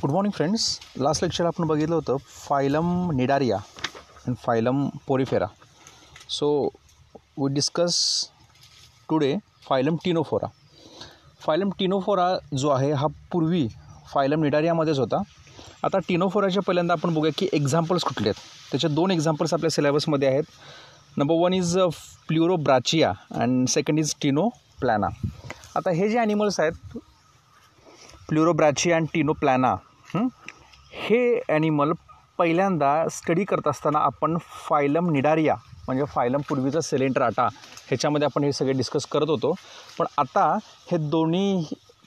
Good morning friends last lecture आपण बघितलं होतं phylum Cnidaria and phylum Porifera. So we discuss today phylum Ctenophora. Phylum Ctenophora जो आहे हा पूर्वी फायलम निडारियामध्येच होता. आता टिनोफोराच्या पहिल्यांदा आपण बघूया की एक्झाम्पल्स कुठले आहेत. त्याचे दोन एक्झाम्पल्स आपल्या सिलेबसमध्ये आहेत. Number one is Pleurobrachia and second is Ctenoplana आता हे जे ॲनिमल्स आहेत प्ल्युरोब्रॅचिया अँड टिनो प्लॅना हे? ॲनिमल पहिल्यांदा स्टडी करत असताना आपण फायलम निडारिया म्हणजे फायलम पूर्वीचा सिलेंट्राटा ह्याच्यामध्ये आपण हे सगळे डिस्कस करत होतो. पण आता हे दोन्ही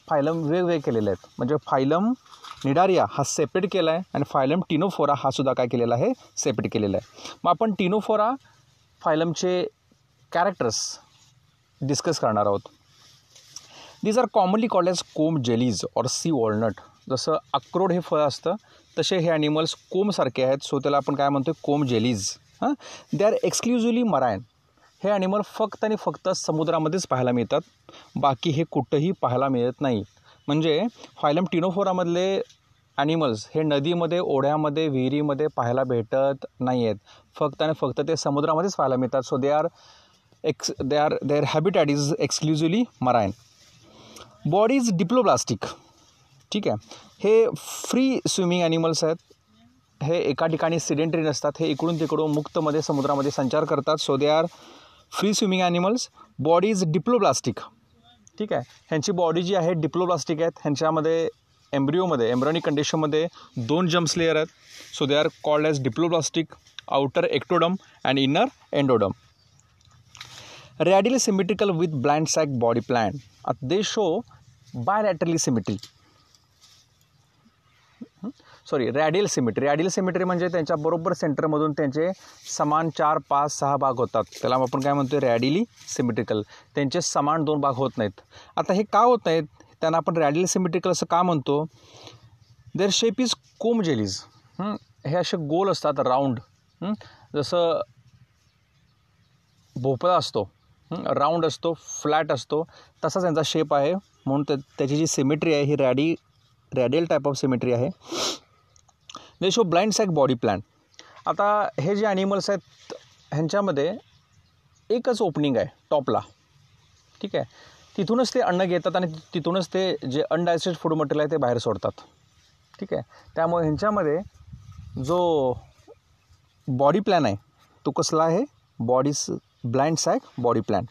फायलम वेगवेगळे केलेले आहेत. म्हणजे फायलम निडारिया हा सेपरेट केला आहे आणि फायलम टिनोफोरा हा सुद्धा काय केलेला आहे? सेपरेट केलेला आहे. मग आपण टिनोफोरा फायलमचे कॅरेक्टर्स डिस्कस करणार आहोत. These are commonly called as comb jellies or sea walnut जसं अक्रोड हे फळ असतं तसे हे ॲनिमल्स कोमसारखे आहेत. सो त्याला आपण काय म्हणतो कोम जेलीज हां? दे आर एक्सक्लुझिव्हली मरायन हे ॲनिमल फक्त आणि फक्त समुद्रामध्येच पाहायला मिळतात. बाकी हे कुठंही पाहायला मिळत नाही. म्हणजे फायलम टिनोफोरामधले ॲनिमल्स हे नदीमध्ये ओढ्यामध्ये विहिरीमध्ये पाहायला भेटत नाही आहेत फक्त आणि फक्त ते समुद्रामध्येच पाहायला मिळतात. So they are ex they are their habitat is exclusively marine body is diploblastic ठीक आहे. हे फ्री स्विमिंग ॲनिमल्स आहेत. हे एका ठिकाणी सिडेंटरी नसतात. हे इकडून तिकडून मुक्तमध्ये समुद्रामध्ये संचार करतात. So they are free swimming animals body is diploblastic ठीक आहे. ह्यांची बॉडी जी आहे डिप्लोप्लास्टिक आहेत. ह्यांच्यामध्ये एम्ब्रिओमध्ये एम्ब्रॉनिक कंडिशनमध्ये दोन जम्स लेअर आहेत. So they are called as diploblastic outer ectoderm and inner endoderm radially symmetrical with blind sac body plan they show bilaterally symmetry sorry radial symmetry radial symmetry म्हणजे त्यांच्या बरोबर सेंटरमधून त्यांचे समान चार पाच सहा भाग होतात. त्याला आपण काय म्हणतो रॅडिली सिमेट्रिकल त्यांचे समान दोन भाग होत नाहीत. आता हे का होत नाहीत? त्यांना आपण रॅडियल सिमेट्रिकल असं का म्हणतो? Their shape is comb jellies हे असे गोल असतात राऊंड जसं भोपळा असतो. राऊंड असतो फ्लॅट असतो. तसाच त्यांचा शेप आहे. म्हणून त्या त्याची जी सिमेट्री आहे ही ready radial type of symmetry आहे. They show blind sac body plan आता हे जे ॲनिमल्स आहेत ह्यांच्यामध्ये एकच ओपनिंग आहे टॉपला ठीक आहे? तिथूनच ते अन्न घेतात आणि तिथूनच ते जे अनडायजेस्टेड फूड मटेरियल आहे ते बाहेर सोडतात. ठीक आहे? त्यामुळे ह्यांच्यामध्ये जो बॉडी प्लॅन आहे तो कसला आहे? Bodies blind sac body plan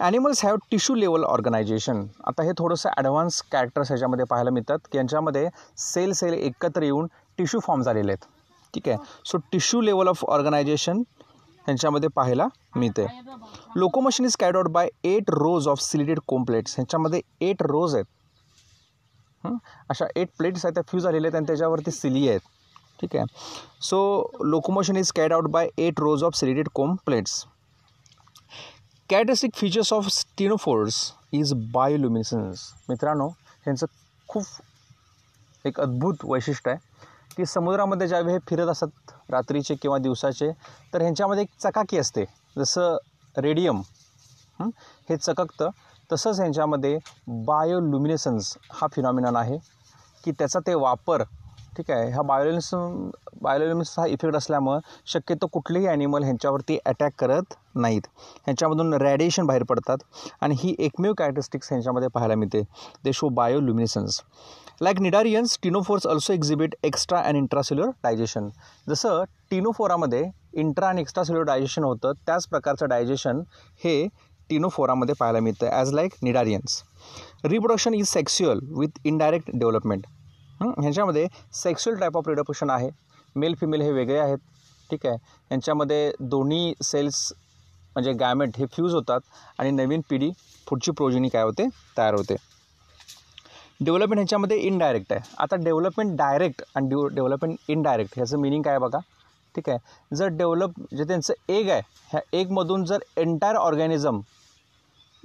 animals have tissue level organization आता हे थोडंसं ॲडव्हान्स कॅरेक्टर्स ह्याच्यामध्ये पाहायला मिळतात की यांच्यामध्ये सेल सेल एकत्र येऊन टिश्यू फॉर्म झालेले आहेत. ठीक आहे? So tissue level of organization ह्यांच्यामध्ये पाहायला मिळते. Locomotion is carried out by eight rows of ciliated comb plates ह्यांच्यामध्ये एट रोज आहेत. अशा एट प्लेट्स आहेत त्या फ्यूज झालेल्या आहेत आणि त्याच्यावरती सिली आहेत. ठीक आहे? So locomotion is carried out by eight rows of ciliated comb plates plates features of ctenophores is bioluminescence मित्रांनो ह्यांचं खूप एक अद्भुत वैशिष्ट्य आहे. की समुद्रामध्ये ज्यावेळी हे फिरत असतात रात्रीचे किंवा दिवसाचे तर ह्यांच्यामध्ये एक चकाकी असते. जसं रेडियम हे? चककतं. तसंच ह्यांच्यामध्ये बायोल्युमिनेसन्स हा फिनॉमिनॉन आहे की त्याचा ते वापर ठीक आहे ह्या बायोलिन्स बायोलिन्स हा इफेक्ट असल्यामुळं शक्यतो कुठलेही ॲनिमल ह्यांच्यावरती अटॅक करत नाहीत. ह्याच्यामधून रॅडिएशन बाहेर पडतात आणि ही एकमेव कॅरेक्टरिस्टिक्स ह्यांच्यामध्ये पाहायला मिळते. They show bioluminescence like cnidarians ctenophores also exhibit extra and intracellular digestion जसं टिनोफोरामध्ये इंट्रा आणि एक्स्ट्रासेल्युलर डायजेशन होतं त्याच प्रकारचं डायजेशन हे टिनोफोरामध्ये पाहायला मिळतं as like cnidarians reproduction is sexual with indirect development ह्यांच्यामध्ये सेक्स्युअल टाईप ऑफ रिडक्शन आहे. मेल फिमेल हे वेगळे आहेत. ठीक आहे. यांच्यामध्ये दोन्ही सेल्स म्हणजे गॅमेट हे फ्यूज होतात आणि नवीन पिढी पुढची प्रोजिनी काय होते? तयार होते. डेव्हलपमेंट ह्याच्यामध्ये इनडायरेक्ट आहे. आता डेव्हलपमेंट डायरेक्ट आणि डिव डेव्हलपमेंट इनडायरेक्ट ह्याचं मिनिंग काय बघा? ठीक आहे. जर डेव्हलप जे त्यांचं एग आहे ह्या एगमधून जर एंटायर ऑर्गॅनिझम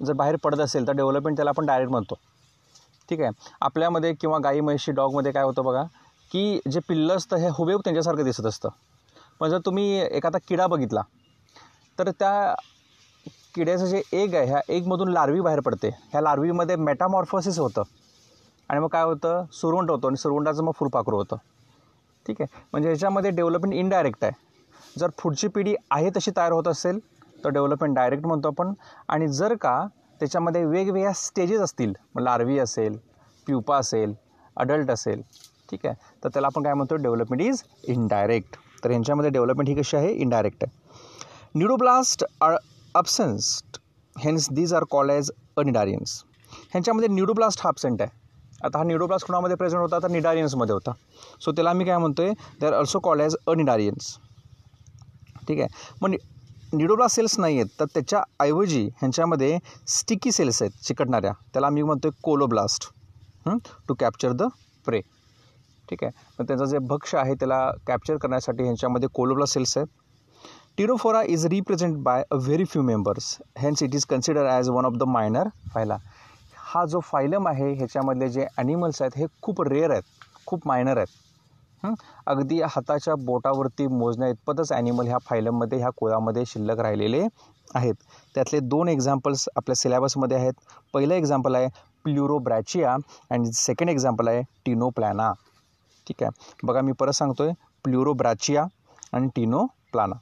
जर बाहेर पडत असेल तर डेव्हलपमेंट त्याला आपण डायरेक्ट म्हणतो. ठीक आहे. आपल्यामध्ये किंवा गाई म्हैशी डॉगमध्ये काय होतं बघा? की जे पिल्लं असतं हे हुबेहूब त्यांच्यासारखं दिसत असतं. पण जर तुम्ही एखादा किडा बघितला तर त्या किड्याचं जे एग आहे ह्या एगमधून लार्वी बाहेर पडते. ह्या लार्वीमध्ये मेटामॉर्फोसिस होतं. आणि मग काय होतं? सुरवंट होतं आणि सुरवंटाचं मग फुलपाखरू होतं. ठीक आहे? म्हणजे ह्याच्यामध्ये डेव्हलपमेंट इनडायरेक्ट आहे. जर पुढची पिढी आहे तशी तयार होत असेल तर डेव्हलपमेंट डायरेक्ट म्हणतो आपण. आणि जर का त्याच्यामध्ये वेगवेगळ्या स्टेजेस असतील मग लार्वी असेल प्युपा असेल अडल्ट असेल ठीक आहे? तर त्याला आपण काय म्हणतो? डेव्हलपमेंट इज इनडायरेक्ट तर यांच्यामध्ये डेव्हलपमेंट ही कशी आहे? इनडायरेक्ट आहे. Cnidoblast are absent hence these are called as acnidarians ह्यांच्यामध्ये न्यूरोब्लास्ट हा अब्सेंट आहे. आता हा न्यूरोब्लास्ट कुणामध्ये प्रेझेंट होता? तर निडारियन्समध्ये होता. सो त्याला आम्ही काय म्हणतो आहे they are also called as acnidarians ठीक आहे? मग निडोब्ला सेल्स नाही आहेत तर त्याच्याऐवजी ह्यांच्यामध्ये स्टिकी सेल्स आहेत चिकटणाऱ्या. त्याला आम्ही म्हणतो आहे colloblast to capture the prey ठीक आहे? मग त्याचं जे भक्ष आहे त्याला कॅप्चर करण्यासाठी ह्यांच्यामध्ये कोलोब्लास्ट सेल्स आहेत. Ctenophora is represent by a very few members hence it is consider as one of the minor phyla हा जो फायलम आहे ह्याच्यामधले जे ॲनिमल्स आहेत हे खूप रेअर आहेत. खूप मायनर आहेत. अगदी हाताच्या बोटावरती मोजण्या इतपतच ॲनिमल ह्या फायलममध्ये ह्या कुळामध्ये शिल्लक राहिलेले आहेत. त्यातले दोन एक्झाम्पल्स आपल्या सिलेबसमध्ये आहेत. पहिलं एक्झाम्पल आहे प्ल्युरोब्रॅचिया अँड सेकंड एक्झाम्पल आहे टिनोप्लॅना ठीक आहे? बघा मी परत सांगतो आहे प्ल्युरोब्रॅचिया आणि टिनोप्लाना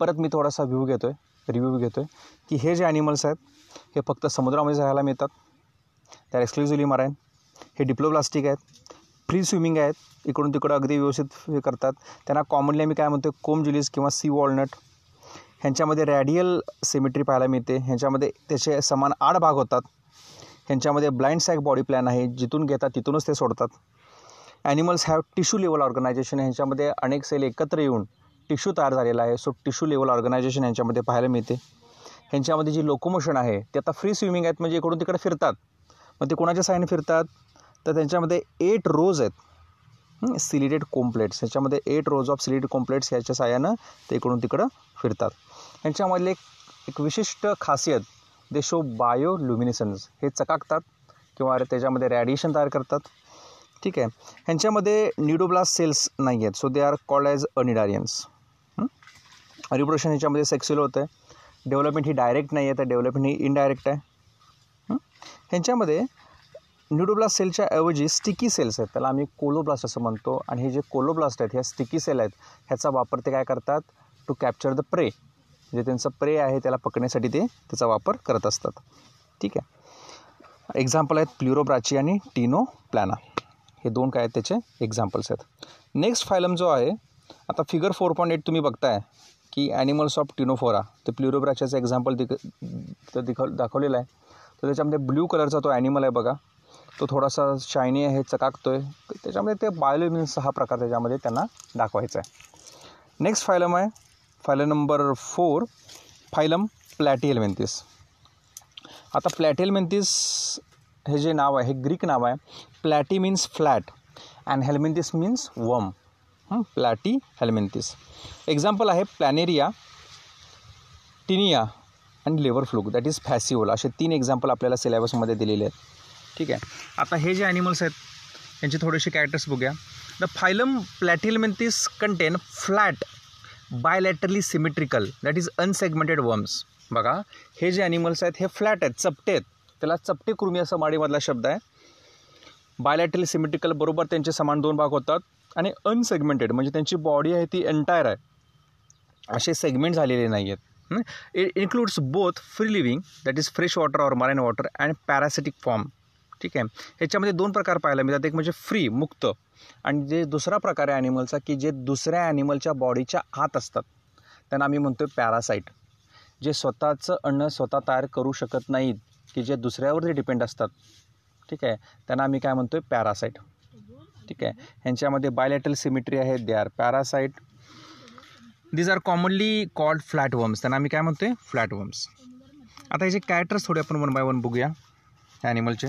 परत मी थोडासा व्ह्यू घेतो आहे रिव्ह्यू घेतो आहे की हे जे ॲनिमल्स आहेत हे फक्त समुद्रामध्ये राहायला मिळतात. त्या एक्सक्लुझिव्हली मरायन हे डिप्लोप्लास्टिक आहेत. फ्री स्विमिंग आहेत. इकडून तिकडं अगदी व्यवस्थित हे करतात. त्यांना कॉमनली आम्ही काय म्हणतो कोम जुलिस किंवा सी वॉलनट ह्यांच्यामध्ये रॅडियल सिमेट्री पाहायला मिळते. ह्यांच्यामध्ये त्याचे समान आठ भाग होतात. ह्यांच्यामध्ये ब्लाइंड सॅक बॉडी प्लॅन आहे. जिथून घेतात तिथूनच ते सोडतात. Animals have tissue level organization ह्यांच्यामध्ये अनेक सेल एकत्र येऊन टिश्यू तयार झालेला आहे. सो टिश्यू लेवल ऑर्गनायझेशन यांच्यामध्ये पाहायला मिळते. ह्यांच्यामध्ये जी लोकोमोशन आहे ते आता फ्री स्विमिंग आहेत म्हणजे इकडून तिकडे फिरतात. मग ते कोणाच्या साईने फिरतात? तर त्यांच्यामध्ये एट रोज आहेत. सिलिटेड कॉम्प्लेट्स ह्याच्यामध्ये एट रोज ऑफ सिलिटेड कॉम्प्लेट्स ह्याच्या साह्यानं ते इकडून तिकडं फिरतात. ह्यांच्यामधले एक एक विशिष्ट खासियत दे शो बायोल्युमिनेसन्स हे चकाकतात किंवा त्याच्यामध्ये रॅडिएशन तयार करतात. ठीक आहे. ह्यांच्यामध्ये न्यूडोब्लास्ट सेल्स नाही आहेत so they are called as acnidarians reproduction ह्याच्यामध्ये सेक्स्युअल होतं आहे डेव्हलपमेंट ही डायरेक्ट नाही आहे तर डेव्हलपमेंट ही इनडायरेक्ट आहे. ह्यांच्यामध्ये न्यूडोब्लास्ट सेलच्या ऐवजी स्टिकी सेल्स आहेत. त्याला आम्ही कोलोब्लास्ट असं म्हणतो. आणि हे जे कोलोब्लास्ट आहेत ह्या स्टिकी सेल आहेत ह्याचा वापर ते काय करतात? टू कॅप्चर द प्रे जे त्यांचं प्रे आहे त्याला पकडण्यासाठी ते त्याचा वापर करत असतात. ठीक आहे. एक्झाम्पल आहेत प्ल्युरोब्राची आणि टिनो प्लॅना हे दोन काय आहेत त्याचे? एक्झाम्पल्स आहेत. नेक्स्ट फायलम जो आहे आता फिगर फोर पॉईंट एट तुम्ही बघताय. की ॲनिमल्स ऑफ टिनोफोरा ते प्ल्युरोब्राच्याचं एक्झाम्पल दिख दिख दाखवलेलं आहे. तर त्याच्यामध्ये ब्ल्यू कलरचा तो ॲनिमल आहे बघा. तो थोडासा शायनी आहे चकाकतो आहे त्याच्यामध्ये ते बायोलिमिन्स हा प्रकार त्याच्यामध्ये त्यांना दाखवायचा आहे. नेक्स्ट फायलम आहे. Phylum number four phylum Platyhelminthes आता प्लॅटिएलमेंथिस हे जे नाव आहे हे ग्रीक नाव आहे. Platy means flat and helminthes means worm platy helminthes example आहे प्लॅनेरिया टिनिया आणि liver fluke. That is fasciola. असे तीन एक्झाम्पल आपल्याला सिलेबसमध्ये दिलेले आहेत. ठीक आहे. आता हे जे ॲनिमल्स आहेत यांचे थोडेसे कॅरेक्टर्स बघूया. The phylum platyhelminthes contain flat bilaterally symmetrical that is unsegmented worms बघा हे जे ॲनिमल्स आहेत हे फ्लॅट आहेत चपटे आहेत. त्याला चपटे कृमी असा माडीमधला शब्द आहे. बायलॅटरली सिमेट्रिकल बरोबर त्यांचे समान दोन भाग होतात. आणि अनसेगमेंटेड म्हणजे त्यांची बॉडी आहे ती एंटायर आहे. असे सेगमेंट झालेले नाही आहेत it includes both free living that is fresh water or marine water and parasitic form ठीक आहे? ह्याच्यामध्ये दोन प्रकार पाहायला मिळतात. एक म्हणजे फ्री मुक्त. आणि जे दुसरा प्रकार आहे ॲनिमलचा की जे दुसऱ्या ॲनिमलच्या बॉडीच्या आत असतात. त्यांना आम्ही म्हणतो पॅरासाईट जे स्वतःचं अन्न स्वतः तयार करू शकत नाहीत की जे दुसऱ्यावरती डिपेंड असतात. ठीक आहे? त्यांना आम्ही काय म्हणतो आहे पॅरासाईट ठीक आहे. ह्यांच्यामध्ये बायलॅटल सिमिट्री आहे. They are parasite these are commonly called flat worms त्यांना आम्ही काय म्हणतो आहे फ्लॅट वर्म्स आता ह्याचे कॅरेक्टर्स थोडे आपण वन बाय वन बघूया. ह्या ॲनिमलचे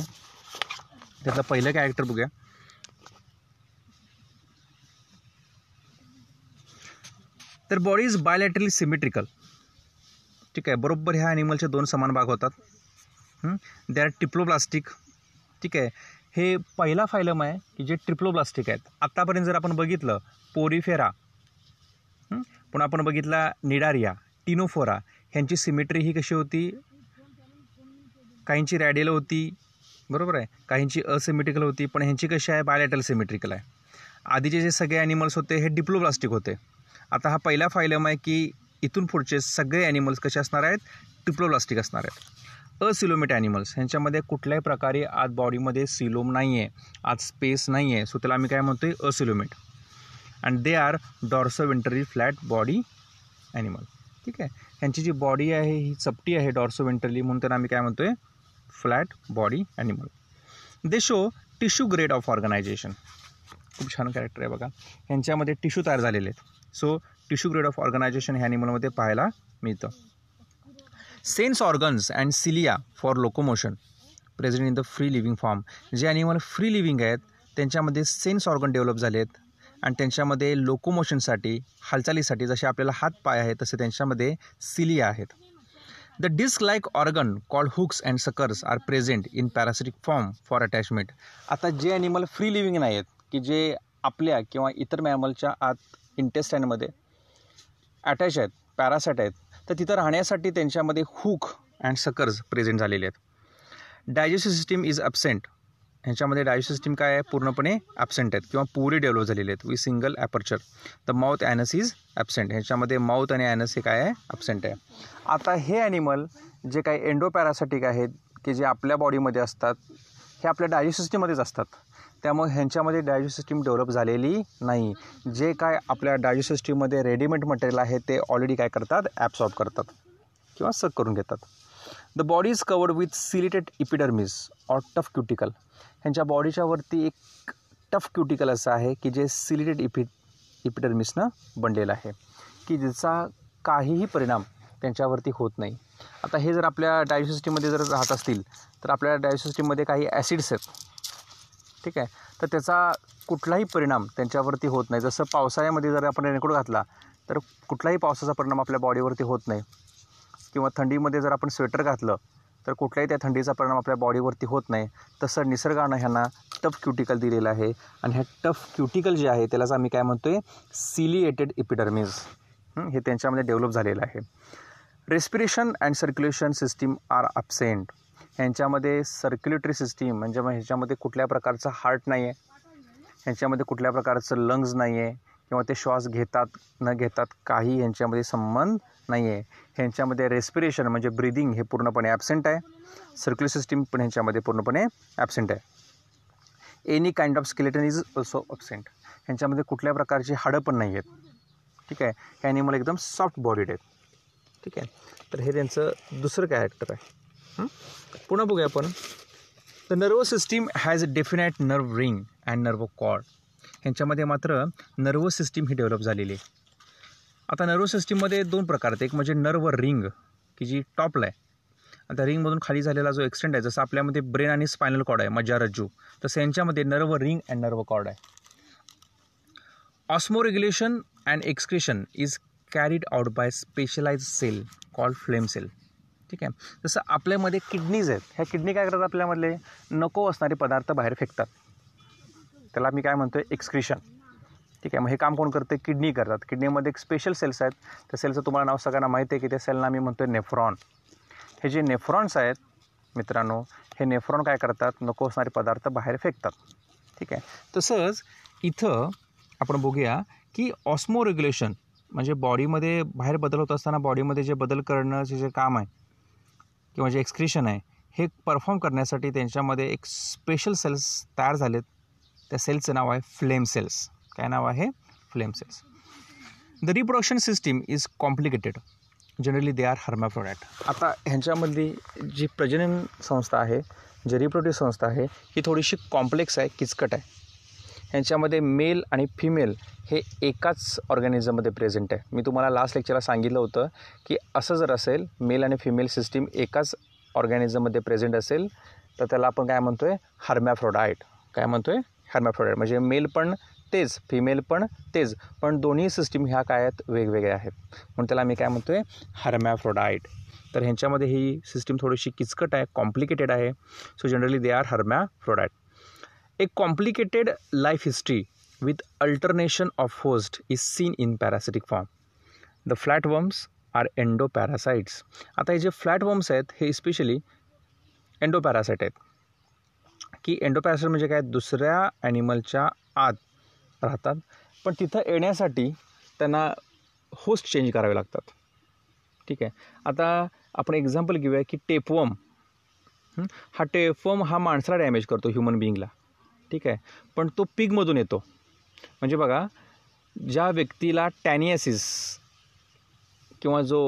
त्यातलं पहिलं कॅरेक्टर बघूया. तर बॉडी इज बायलॅटरली सिमेट्रिकल ठीक आहे. बरोबर ह्या ॲनिमलचे दोन समान भाग होतात. दे आर टिप्लोप्लास्टिक ठीक आहे. हे पहिला फायलम आहे की जे ट्रिप्लोब्लास्टिक आहेत. आत्तापर्यंत जर आपण बघितलं पोरिफेरा पण आपण बघितला निडारिया टिनोफोरा ह्यांची सिमेट्री ही कशी होती? काहींची रॅडियल होती बरोबर आहे? काहींची असिमेट्रिकल होती पण ह्यांची कशी आहे? बायलॅटल सिमेट्रिकल आहे. आधीचे जे सगळे ॲनिमल्स होते हे डिप्लोप्लास्टिक होते. आता हा पहिला फायलम आहे की इथून पुढचे सगळे ॲनिमल्स कसे असणार आहेत? ट्रिप्लोब्लास्टिक असणार आहेत. Acoelomate animals. ह्यांच्यामध्ये कुठल्याही प्रकारे आज बॉडीमध्ये सिलोम नाही आहे आज स्पेस नाही आहे सो त्याला आम्ही काय म्हणतो आहे acoelomate. And they are dorso dorsoventrally flat body animal ठीक आहे? ह्यांची जी बॉडी आहे ही चपटी आहे डॉर्सो विंटरली म्हणून त्यांना आम्ही काय म्हणतो आहे flat body animal they show tissue grade of organization खूप छान कॅरेक्टर आहे बघा. ह्यांच्यामध्ये टिश्यू तयार झालेले आहेत. So tissue grade of organization ह्या ॲनिमलमध्ये पाहायला मिळतं. Sense organs and cilia for locomotion present in the free living form जे ॲनिमल फ्री लिव्हिंग आहेत त्यांच्यामध्ये सेन्स ऑर्गन डेव्हलप झाले आहेत. आणि त्यांच्यामध्ये लोकोमोशनसाठी हालचालीसाठी जसे आपल्याला हात पाय आहेत तसे त्यांच्यामध्ये सिलिया आहेत. The disc like organ called hooks and suckers are present in parasitic form for attachment आता जे ॲनिमल फ्री लिव्हिंग नाही आहेत की जे आपल्या किंवा इतर मॅमलच्या आत इंटेस्टाईनमध्ये अटॅच आहेत पॅरासाईट आहेत तर तिथं राहण्यासाठी त्यांच्यामध्ये हुक अँड सकर्स प्रेझेंट झालेले आहेत. डायजेस्टिव्ह सिस्टीम इज ॲबसेंट ह्याच्यामध्ये डायजेस्टिव्ह सिस्टीम काय आहे? पूर्णपणे ॲबसेंट आहेत किंवा पुरे डेव्हलप झालेले आहेत we single aperture the mouth anus is absent ह्याच्यामध्ये माउथ आणि ॲनस हे काय आहे? ॲबसेंट आहे. आता हे ॲनिमल जे काही एंडोपॅरासाटिक आहेत की जे आपल्या बॉडीमध्ये असतात हे आपल्या डायजेस्टिव्ह सिस्टीममध्येच असतात. त्यामुळे ह्यांच्यामध्ये डायजेस्ट सिस्टीम डेव्हलप झालेली नाही. जे काय आपल्या डायजेस्ट सिस्टीममध्ये रेडीमेड मटेरियल आहे ते ऑलरेडी काय करतात? ॲब्सॉर्ब करतात. किंवा सक करून घेतात. The body is covered with ciliated epidermis or tough cuticle ह्यांच्या बॉडीच्या वरती एक टफ क्युटिकल असं आहे की जे सिलिटेड इपि इपिडर्मिसनं बनलेलं आहे. की ज्याचा काहीही परिणाम त्यांच्यावरती होत नाही. आता हे जर आपल्या डायजेस्टिव्ह सिस्टीममध्ये जर राहत असतील तर आपल्या डायजेस्टिव्ह सिस्टीममध्ये काही ॲसिड्स आहेत. ठीक आहे? तर त्याचा कुठलाही परिणाम त्यांच्यावरती होत नाही. जसं पावसाळ्यामध्ये जर आपण रेनकोट घातला तर कुठलाही पावसाचा परिणाम आपल्या बॉडीवरती होत नाही. किंवा थंडीमध्ये जर आपण स्वेटर घातलं तर कुठल्याही त्या थंडीचा परिणाम आपल्या बॉडीवरती होत नाही. तसं निसर्गानं ह्यांना टफ क्युटिकल दिलेलं आहे. आणि ह्या टफ क्युटिकल जे आहे त्यालाच आम्ही काय म्हणतो आहे सिलिएटेड इपिडर्मिज हे? त्यांच्यामध्ये डेव्हलप झालेलं आहे. Respiration and circulation system are absent ह्यांच्यामध्ये सर्क्युलेटरी सिस्टीम म्हणजे मग ह्याच्यामध्ये कुठल्या प्रकारचं हार्ट नाही आहे ह्यांच्यामध्ये कुठल्या प्रकारचं लंग्स नाही आहे किंवा ते श्वास घेतात न घेतात काही ह्यांच्यामध्ये संबंध नाही आहे ह्यांच्यामध्ये रेस्पिरेशन म्हणजे ब्रिदिंग हे पूर्णपणे ॲबसेंट आहे. सर्क्युलर सिस्टीम पण ह्यांच्यामध्ये पूर्णपणे ॲबसेंट आहे. Any kind of skeleton is also absent ह्यांच्यामध्ये कुठल्या प्रकारची हाडं पण नाही आहेत ठीक आहे? हे ॲनिमल एकदम सॉफ्ट बॉडीड आहेत. ठीक आहे? तर हे त्यांचं दुसरं कॅरेक्टर आहे. पुन्हा बघूया आपण. The nerve system has a definite nerve ring and nerve cord ह्यांच्यामध्ये मात्र नर्व सिस्टीम ही डेव्हलप झालेली आहे. आता नर्व सिस्टीममध्ये दोन प्रकार आहेत. एक म्हणजे नर्व रिंग की जी टॉपला आहे. आता रिंगमधून खाली झालेला जो एक्सटेंड आहे जसं आपल्यामध्ये ब्रेन आणि स्पायनल कॉर्ड आहे मज्जारज्जू तसं यांच्यामध्ये nerve ring and nerve cord आहे. Osmoregulation and excretion is carried out by specialize cell called flame cell ठीक आहे? जसं आपल्यामध्ये किडनीज आहेत ह्या किडनी काय करतात आपल्यामधले? नको असणारे पदार्थ बाहेर फेकतात. त्याला मी काय म्हणतो आहे एक्सक्रिशन ठीक आहे? मग हे काम कोण करते किडनी करतात. किडनीमध्ये एक स्पेशल सेल्स आहेत. त्या सेलचं तुम्हाला नाव सगळ्यांना माहिती आहे की त्या सेलना मी म्हणतो आहे नेफ्रॉन हे जे नेफ्रॉन्स आहेत मित्रांनो हे नेफ्रॉन काय करतात? नको असणारे पदार्थ बाहेर फेकतात. ठीक आहे? तसंच इथं आपण बघूया की ऑस्मो रेग्युलेशन म्हणजे बॉडीमध्ये बाहेर बदल होत असताना बॉडीमध्ये जे बदल करण्याचे जे काम आहे किंवा जे एक्सक्रिशन आहे हे परफॉर्म करण्यासाठी त्यांच्यामध्ये एक स्पेशल सेल्स तयार झालेत. त्या सेल्सचं नाव आहे फ्लेम सेल्स काय नाव आहे? Flame cells the reproduction system is complicated generally they are hermaphrodite आता ह्यांच्यामधली जी प्रजनन संस्था आहे जी रिप्रोड्यूस संस्था आहे ही थोडीशी कॉम्प्लेक्स आहे किचकट आहे. ह्यांच्यामध्ये मेल आणि फिमेल हे एकाच ऑर्गॅनिझममध्ये प्रेझेंट आहे. मी तुम्हाला लास्ट लेक्चरला सांगितलं होतं की असं जर असेल मेल आणि फिमेल सिस्टीम एकाच ऑर्गॅनिझममध्ये प्रेझेंट असेल तर त्याला आपण काय म्हणतो आहे हर्मॅफ्रोडाईट काय म्हणतो आहे हर्मॅफ्रोडाईट म्हणजे मेल पण तेच फिमेल पण तेच पण दोन्ही सिस्टीम ह्या काय आहेत? वेगवेगळ्या आहेत. म्हणून त्याला मी काय म्हणतो आहे हर्मॅफ्रोडाईट तर ह्यांच्यामध्ये ही सिस्टीम थोडीशी किचकट आहे कॉम्प्लिकेटेड आहे. So generally they are hermaphrodite A complicated life history with alternation of host is seen in parasitic form. The flatworms are endoparasites. आता हे जे फ्लॅटवर्म्स आहेत हे स्पेशली एंडोपॅरासाईट आहेत. की एंडोपॅरासिट म्हणजे काय? दुसऱ्या ॲनिमलच्या आत राहतात. पण तिथं येण्यासाठी त्यांना होस्ट चेंज करावे लागतात. ठीक आहे? आता आपण एक्झाम्पल घेऊया की टेपवम हा? टेपवम हा माणसाला डॅमेज करतो ह्युमन बिईंगला ठीक आहे. पण तो पिगमधून येतो. म्हणजे बघा ज्या व्यक्तीला टॅनियासिस किंवा जो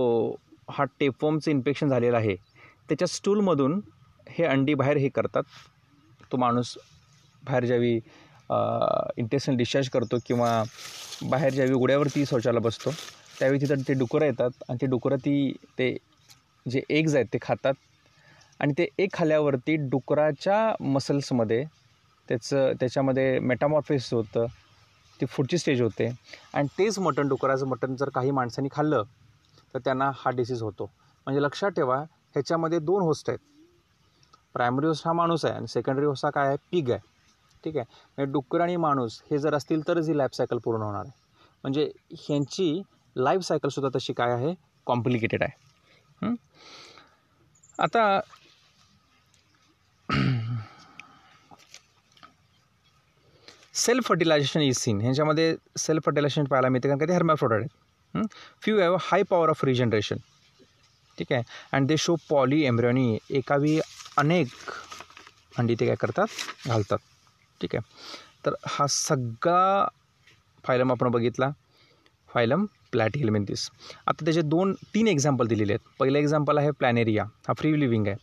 हा टेफॉर्मचं इन्फेक्शन झालेलं आहे त्याच्या स्टूलमधून हे अंडी बाहेर हे करतात. तो माणूस बाहेर ज्यावेळी इंटेस्टल डिस्चार्ज करतो किंवा बाहेर ज्यावेळी उघड्यावरती शौचाला बसतो त्यावेळी तिथं ते डुकरं येतात आणि ते डुकरं ती ते जे एग्ज आहेत ते खातात. आणि ते एक खाल्ल्यावरती डुकराच्या मसल्समध्ये त्याचं त्याच्यामध्ये मेटामॉर्फिस होतं. ती पुढची स्टेज होते. आणि तेच मटण डुकराचं मटण जर काही माणसांनी खाल्लं तर त्यांना हा डिसीज होतो. म्हणजे लक्षात ठेवा ह्याच्यामध्ये दोन होस्ट आहेत. प्रायमरी होस्ट हा माणूस आहे आणि सेकंडरी होस्ट हा काय आहे? पिग आहे. ठीक आहे? म्हणजे डुक्कर आणि माणूस हे जर असतील तरच ही लाईफ सायकल पूर्ण होणार आहे. म्हणजे ह्यांची लाईफ सायकलसुद्धा तशी काय आहे? कॉम्प्लिकेटेड आहे. आता सेल्फ फर्टिलायझेशन इज सीन ह्याच्यामध्ये सेल्फ फर्टिलायझेशन पाहायला मिळते कारण का ते हर्मॅफ्रोडाईट आहेत. Few have high power of regeneration ठीक आहे? And they show polyembryony एकावी अनेक अंडी ते काय करतात? घालतात. ठीक आहे? तर हा सगळा फायलम आपण बघितला. फायलम प्लॅट प्लॅटिहेलमेंथिस आता त्याचे दोन तीन एक्झाम्पल दिलेले आहेत. पहिलं एक्झाम्पल आहे प्लॅनेरिया हा फ्री लिव्हिंग आहे.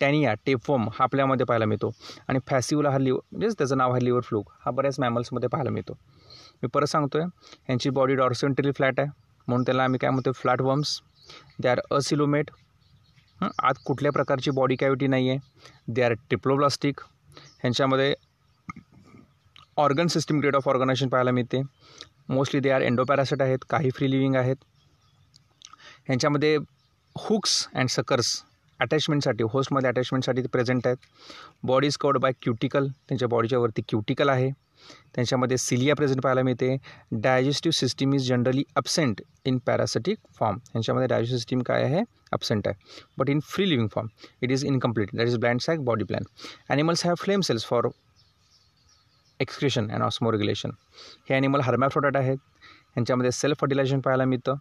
टॅनिया टेपवम हा आपल्यामध्ये पाहायला मिळतो. आणि फॅसिवला हा लिव्ह म्हणजेच त्याचं नाव आहे लिव्हर फ्लूक हा बऱ्याच मॅमल्समध्ये पाहायला मिळतो. मी परत सांगतो आहे यांची बॉडी डॉर्सेंटरी फ्लॅट आहे. म्हणून त्याला आम्ही काय म्हणतो flat worms they are acoelomate. आत कुठल्या प्रकारची बॉडी कॅव्हिटी नाही आहे दे आर ट्रिप्लोब्लास्टिक ह्यांच्यामध्ये organ system grade of organization पाहायला मिळते. मोस्टली दे आर एंडोपॅरासिट आहेत काही फ्री लिव्हिंग आहेत. ह्यांच्यामध्ये हुक्स अँड सकर्स अटॅचमेंटसाठी होस्टमध्ये अटॅचमेंटसाठी ते प्रेझेंट आहेत. Body is covered by cuticle त्यांच्या बॉडीच्या वरती क्युटिकल आहे. त्यांच्यामध्ये सिलिया प्रेझेंट पाहायला मिळते. Digestive system is generally absent in parasitic form यांच्यामध्ये डायजेस्टिव्ह सिस्टीम काय आहे? अब्सेंट आहे. But in free living form it is incomplete that is blind sac body plan animals have flame cells for excretion and osmoregulation हे animal हर्मॅफ्रोडाट आहेत. ह्यांच्यामध्ये self fertilisation पाहायला मिळतं.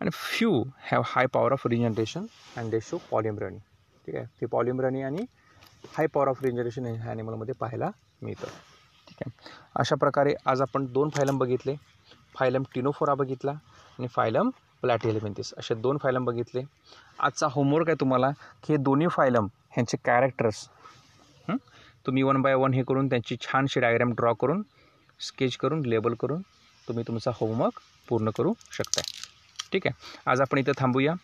आणि few have high power of regeneration and they show polyembryony ठीक आहे? ते पॉलिमरणी आणि हाय पॉवर ऑफ रिजनरेशन ह्या ॲनिमलमध्ये पाहायला मिळतं. ठीक आहे? अशा प्रकारे आज आपण दोन फायलम बघितले. फायलम टिनोफोरा बघितला आणि फायलम प्लॅटिलिमेंटिस असे दोन फायलम बघितले. आजचा होमवर्क आहे तुम्हाला की हे दोन्ही फायलम ह्यांचे कॅरेक्टर्स तुम्ही वन बाय वन हे करून त्यांची छानशी डायग्राम ड्रॉ करून स्केच करून लेबल करून तुम्ही तुमचा होमवर्क पूर्ण करू शकता ठीक आहे? आज आपण इथं थांबूया.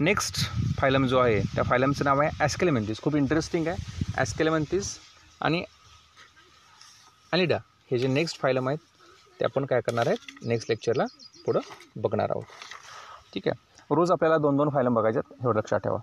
नेक्स्ट फायलम जो आहे त्या फायलमचं नाव आहे ॲस्केलेमेंथिस खूप इंटरेस्टिंग आहे. ॲस्केलेमेंथिस आणि अनिडा हे जे नेक्स्ट फायलम आहेत ते आपण काय करणार आहेत? नेक्स्ट लेक्चरला पुढं बघणार आहोत. ठीक आहे? रोज आपल्याला दोन दोन फायलम बघायच्यात एवढं लक्षात ठेवा.